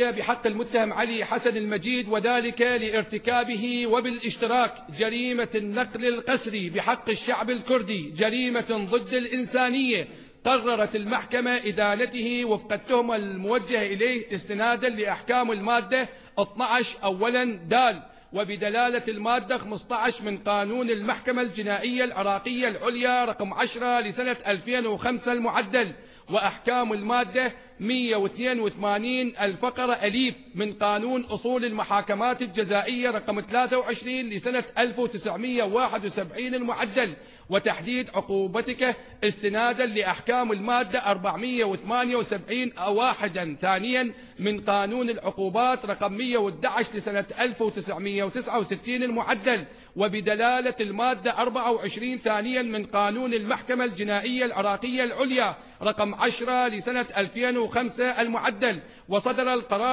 بحق المتهم علي حسن المجيد وذلك لارتكابه وبالاشتراك. جريمة النقل القسري بحق الشعب الكردي جريمة ضد الإنسانية. قررت المحكمة إدانته وفق التهمة الموجهة إليه استنادا لأحكام المادة 12 أولا دال. وبدلالة المادة 15 من قانون المحكمة الجنائية العراقية العليا رقم 10 لسنة 2005 المعدل. وأحكام المادة 182 الفقرة أليف من قانون أصول المحاكمات الجزائية رقم 23 لسنة 1971 المعدل. وتحديد عقوبتك استنادا لأحكام المادة 478 واحدا. ثانيا من قانون العقوبات رقم 111 لسنة 1969 المعدل. وبدلالة المادة 24 ثانيا من قانون المحكمة الجنائية العراقية العليا. رقم 10 لسنة 2005 المعدل وصدر القرار